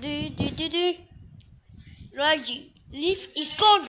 Di di di di. Raji, leaf is gone.